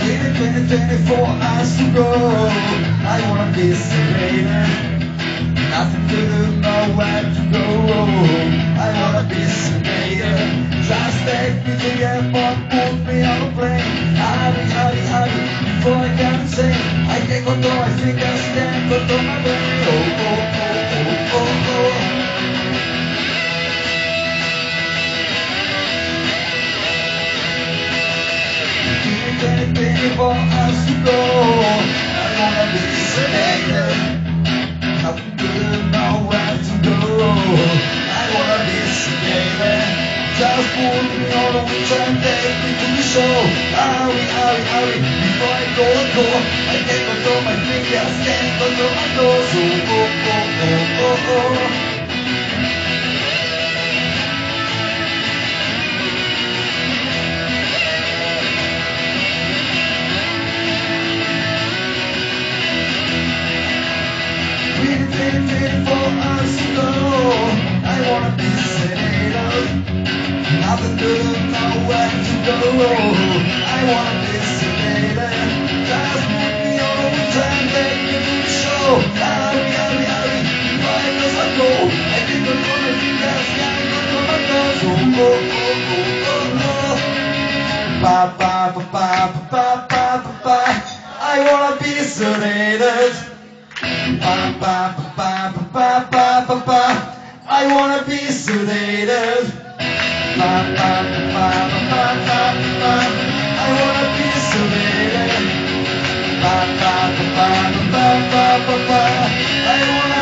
24 hours to go. I wanna be sedated. Nothing to do, nowhere to go. I wanna be sedated. Just take me to the airport, put me on a plane. Hurry, hurry, hurry, before I can say I can control my fingers, can't control my brain. Twenty-four hours to go. I wanna be sedated. Nothing to do, nowhere to go. I wanna be sedated. Just put me on a wheel and take me to the show. Hurry, hurry, hurry, before I go, go. I can't control my fingers, can't control my toes. Oh, oh, oh, oh, oh, oh. Waiting for us to go. I wanna be sedated. Nothing to do, nowhere to go. I wanna be. Just me a hurry, hurry, before I gonna be ba, ba, ba, ba, ba, ba, ba, ba. I wanna be sedated. Ba, ba, ba, ba, ba, ba, ba. I wanna be sedated. Ba, ba, ba, ba, ba, ba, ba. I wanna.